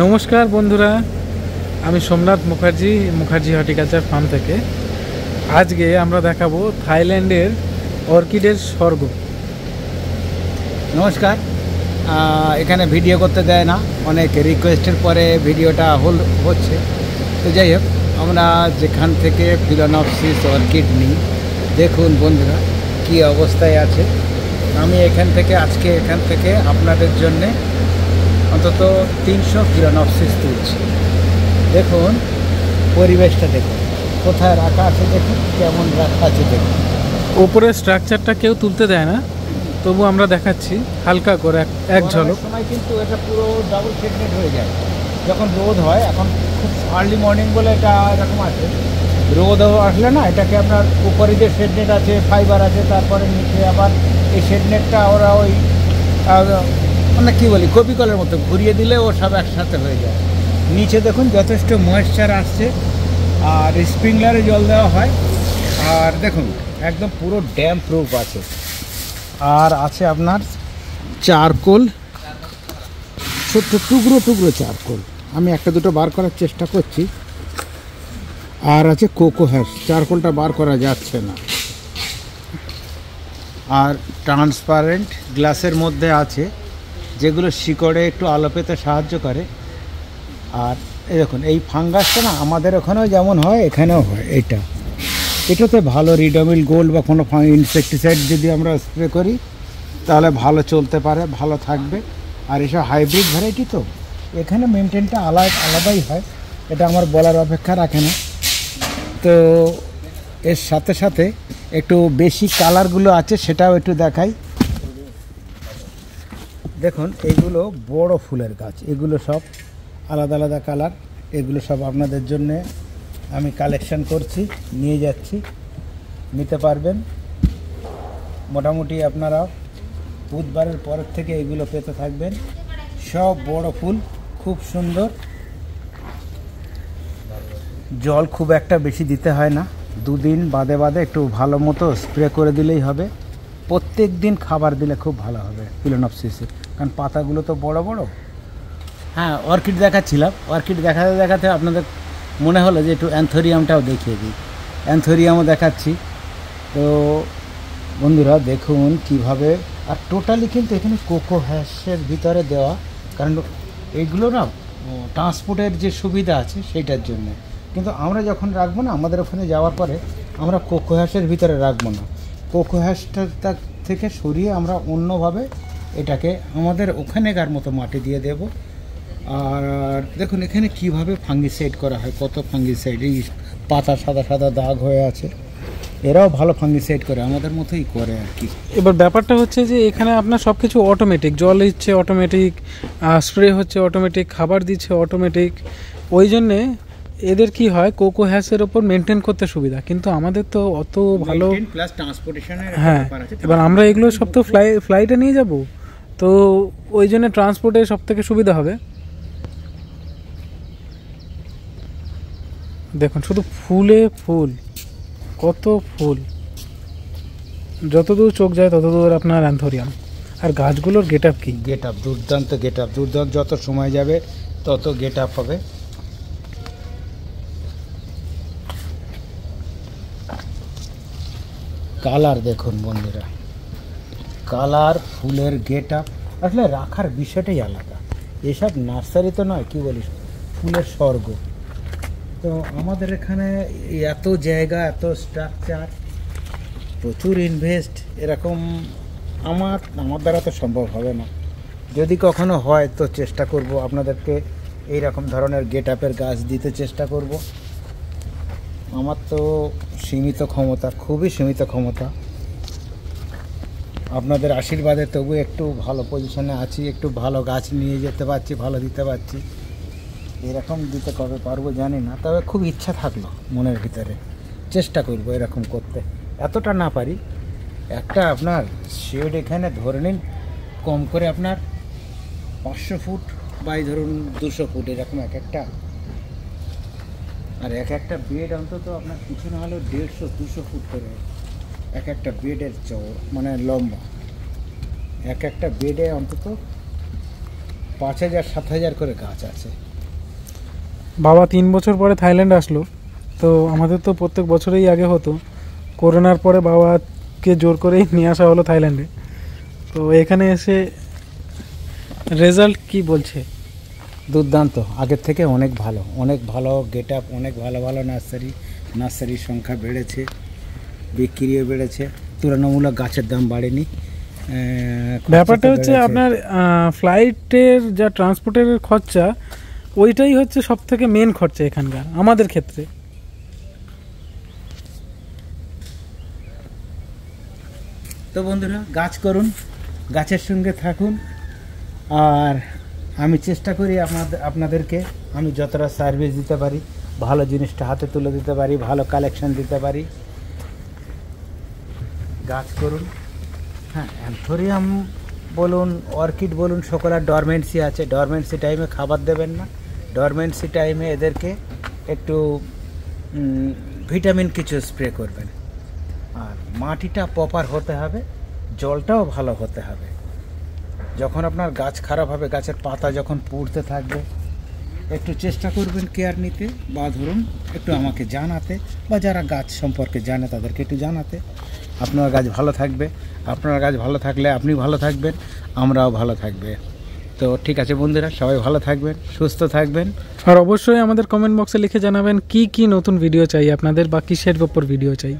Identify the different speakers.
Speaker 1: নমস্কার বন্ধুরা, আমি সোমনাথ মুখার্জি মুখার্জি হর্টিকালচার ফার্ম থেকে। আজকে আমরা দেখাবো থাইল্যান্ডের অর্কিডের স্বর্গ।
Speaker 2: নমস্কার। এখানে ভিডিও করতে দেয় না, অনেক রিকোয়েস্টের পরে ভিডিওটা হোল হচ্ছে। তো যাই হোক, আমরা যেখান থেকে ফিলোনপসিস অর্কিড নিই, দেখুন বন্ধুরা, কি অবস্থায় আছে। আমি এখান থেকে, আজকে এখান থেকে আপনাদের জন্যে অন্তত তিনশো ফিলোনপসিস তুলছি। দেখুন পরিবেশটা দেখুন। কোথায় রাখা আছে দেখুন কেমন রাখা আছে দেখুন।
Speaker 1: ওপরের স্ট্রাকচারটা কেউ তুলতে দেয় না তবু আমরা দেখাচ্ছি হালকা করে এক- এক ঝলক।
Speaker 2: সময় কিন্তু এটা পুরো ডাবল সেগমেন্ট হয়ে যায়। যখন রোদ হয় এখন খুব আর্লি মর্নিং বলে এটা এরকম আছে। রোদ আসলে না এটাকে আপনার উপরে যে শেডনেট আছে ফাইবার আছে তারপরে নিচে আবার এই শেডনেটটা ওরা ওই আহ, মানে কী বলি কপি কলের মতো ঘুরিয়ে দিলে ও সব একসাথে হয়ে যায়। নিচে দেখুন যথেষ্ট ময়েশ্চার আসছে আর স্প্রিংলারে জল দেওয়া হয়। আর দেখুন একদম পুরো ড্যাম প্রুফ আছে। আর আছে আপনার চারকোল ছোট্ট টুকরো টুকরো চারকোল। আমি একটা দুটো বার করার চেষ্টা করছি। আর আছে কোকো হ্যাশ চারকোলটা বার করা যাচ্ছে না। আর ট্রান্সপারেন্ট গ্লাসের মধ্যে আছে। যেগুলো শিকড়ে একটু আলো পেতে সাহায্য করে। আর এই দেখুন, এই ফাঙ্গাসটা না আমাদের ওখানেও যেমন হয়, এখানেও হয় এটা। এটাতে ভালো রিডমিল গোল্ড বা কোনো ইনসেকটিসাইড যদি আমরা স্প্রে করি, তাহলে ভালো চলতে পারে, ভালো থাকবে। আর এসব হাইব্রিড ভ্যারাইটি তো। এখানে মেনটেনটা আলাদা আলাদাই হয়, এটা আমার বলার অপেক্ষা রাখে না। তো এর সাথে সাথে একটু বেশি কালারগুলো আছে, সেটাও একটু দেখাই। দেখুন এইগুলো বড় ফুলের গাছ। এগুলো সব আলাদা আলাদা কালার। এগুলো সব আপনাদের জন্যে আমি কালেকশন করছি, নিয়ে যাচ্ছি। নিতে পারবেন। মোটামুটি আপনারা বুধবারের পরের থেকে এগুলো পেতে থাকবেন। সব বড় ফুল, খুব সুন্দর। জল খুব একটা বেশি দিতে হয় না। দুদিন বাদে বাদে একটু ভালো মতো স্প্রে করে দিলেই হবে। প্রত্যেক দিন খাবার দিলে খুব ভালো হবে পিলোনপসিসে কারণ পাতাগুলো তো বড় বড়। হ্যাঁ অর্কিড দেখাচ্ছিলাম। অর্কিড দেখাতে দেখাতে আপনাদের মনে হলো যে একটু অ্যান্থোরিয়ামটাও দেখিয়ে দিই। অ্যান্থোরিয়ামও দেখাচ্ছি। তো বন্ধুরা, দেখুন কীভাবে, আর টোটালি কিন্তু এখানে কোকো হ্যাশের ভিতরে দেওয়া, কারণ এগুলো না ট্রান্সপোর্টের যে সুবিধা আছে সেইটার জন্য। কিন্তু আমরা যখন রাখব না, আমাদের ওখানে যাওয়ার পরে আমরা কোকো হ্যাশের ভিতরে রাখব না। কোকো হ্যাশটা থেকে সরিয়ে আমরা অন্যভাবে এটাকে আমাদের ওখানেকার মতো মাটি দিয়ে দেব। আর দেখুন এখানে কীভাবে ফাঙ্গিসাইড করা হয় কত ফাঙ্গিসাইড এই পাতা সাদা সাদা দাগ হয়ে আছে। এরাও ভালো ফাঙ্গিসাইড করে আমাদের মতোই করে আর কি।
Speaker 1: এবার ব্যাপারটা হচ্ছে যে এখানে আপনার সব কিছু অটোমেটিক জল দিচ্ছে অটোমেটিক স্প্রে হচ্ছে অটোমেটিক খাবার দিচ্ছে অটোমেটিক ওই জন্যে এদের কি হয় কোকো হ্যাসের ওপর মেনটেন করতে সুবিধা। কিন্তু আমাদের তো অত ভালো
Speaker 2: প্লাস ট্রান্সপোর্টেশনের
Speaker 1: হ্যাঁ এবার আমরা এগুলো সব তো ফ্লাই ফ্লাইটে নিয়ে যাব। তো ওই জন্য ট্রান্সপোর্টে সব থেকে সুবিধা হবে। দেখুন, শুধু ফুলে ফুল, কত ফুল। যতদূর চোখ যায় ততদূর আপনার অ্যান্থোরিয়াম। আর গাছগুলোর গেট আপ কি?
Speaker 2: গেট আপ দুর্দান্ত গেট আপ দুর্দান্ত, যত সময় যাবে তত গেট আপ হবে। কালার দেখুন বন্ধুরা। কালার, ফুলের গেট আপ আসলে রাখার বিষয়টাই আলাদা। এসব নার্সারি তো নয়, কি বলিস? ফুলের স্বর্গ। তো আমাদের এখানে এত জায়গা, এত স্ট্রাকচার প্রচুর ইনভেস্ট এরকম আমার আমার দ্বারা তো সম্ভব হবে না। যদি কখনো হয় তো চেষ্টা করব আপনাদেরকে এই রকম ধরনের গেট আপের গাছ দিতে চেষ্টা করব। আমার তো সীমিত ক্ষমতা, খুবই সীমিত ক্ষমতা। আপনাদের আশীর্বাদে তবু একটু ভালো পজিশনে আছি, একটু ভালো গাছ নিয়ে যেতে পারছি, ভালো দিতে পারছি। এরকম দিতে কবে পারব জানি না, তবে খুব ইচ্ছা থাকল মনের ভিতরে। চেষ্টা করব এরকম করতে। এতটা না পারি। একটা আপনার শেড এখানে ধরে নিন, কম করে আপনার পাঁচশো ফুট বাই ধরুন দুশো ফুট, এরকম এক একটা। আর এক একটা বেড অন্তত আপনার কিছু না হলেও দেড়শো, দুশো ফুট করে। এক একটা বেডের চৌড় মানে লম্বা। এক একটা বেডে অন্তত পাঁচ হাজার সাত হাজার করে গাছ আছে।
Speaker 1: বাবা তিন বছর পরে থাইল্যান্ড আসলো। তো আমাদের তো প্রত্যেক বছরেই আগে হতো। করোনার পরে বাবাকে জোর করেই নিয়ে আসা হলো থাইল্যান্ডে। তো এখানে এসে রেজাল্ট কি বলছে?
Speaker 2: দুর্দান্ত। আগের থেকে অনেক ভালো। অনেক ভালো গেট আপ অনেক ভালো ভালো নার্সারি। নার্সারির সংখ্যা বেড়েছে। বিক্রিও বেড়েছে। তুলনামূলক গাছের দাম বাড়েনি।
Speaker 1: ব্যাপারটা হচ্ছে আপনার ফ্লাইটের যা ট্রান্সপোর্টের খরচা ওইটাই হচ্ছে সব থেকে মেন খরচা এখানকার আমাদের ক্ষেত্রে।
Speaker 2: তো বন্ধুরা গাছ করুন গাছের সঙ্গে থাকুন আর আমি চেষ্টা করি আপনাদের আপনাদেরকে আমি যতটা সার্ভিস দিতে পারি ভালো জিনিসটা হাতে তুলে দিতে পারি ভালো কালেকশন দিতে পারি। গাছ করুন। হ্যাঁ অ্যান্থোরিয়াম বলুন, অর্কিড বলুন সকলের ডরমেন্সি আছে। ডরমেন্সি টাইমে খাবার দেবেন না। ডরমেন্সি টাইমে এদেরকে একটু ভিটামিন কিছু স্প্রে করবেন। আর মাটিটা প্রপার হতে হবে, জলটাও ভালো হতে হবে। যখন আপনার গাছ খারাপ হবে, গাছের পাতা যখন পুড়তে থাকবে একটু চেষ্টা করবেন কেয়ার নিতে বা ধরুন একটু আমাকে জানাতে বা যারা গাছ সম্পর্কে জানে তাদেরকে একটু জানাতে। আপনার গাছ ভালো থাকবে, আপনার গাছ ভালো থাকলে আপনি ভালো থাকবেন, আমরাও ভালো থাকবে। তো ঠিক আছে বন্ধুরা, সবাই ভালো থাকবেন, সুস্থ থাকবেন।
Speaker 1: আর অবশ্যই আমাদের কমেন্ট বক্সে লিখে জানাবেন কি কি নতুন ভিডিও চাই আপনাদের বা কিসের ওপর ভিডিও চাই।